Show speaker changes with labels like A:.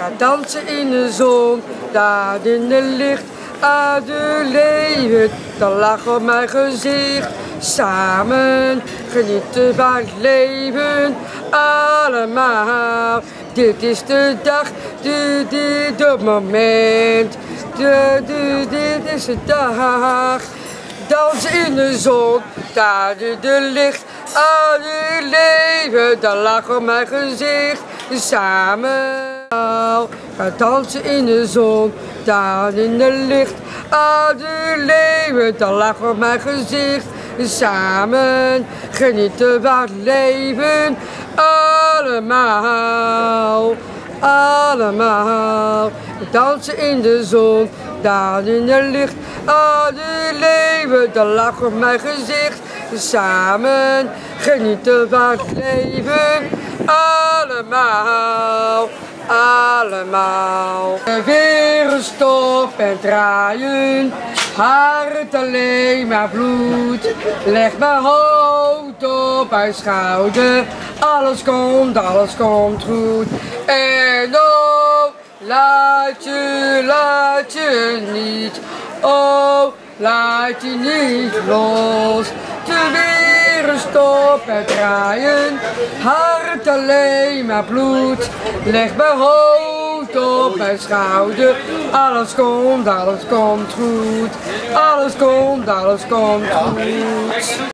A: ga dansen in de zon, daar in de licht. Uit de leven, dan lach op mijn gezicht. Samen genieten van het leven, allemaal. Dit is de dag, dit is moment. De, de, dit is de dag. Dans in de zon, daar de licht. Leven, dan lach op mijn gezicht. Samen ga dansen in de zon, daar in de licht. Het leven, dan lach op mijn gezicht. Samen genieten van het leven, allemaal, allemaal. Dansen in de zon, daar in de licht. Het leven, dan lach op mijn gezicht. Samen genieten van het leven, allemaal, allemaal. Weer een stof en draaien, hart alleen maar bloed. Leg mijn hoofd op mijn schouder, alles komt, alles komt goed. En oh, laat je, laat je niet, oh, laat je niet los. Stop en draaien, hart alleen maar bloed. Leg mijn hoofd op mijn schouder, alles komt, alles komt goed. Alles komt, alles komt goed.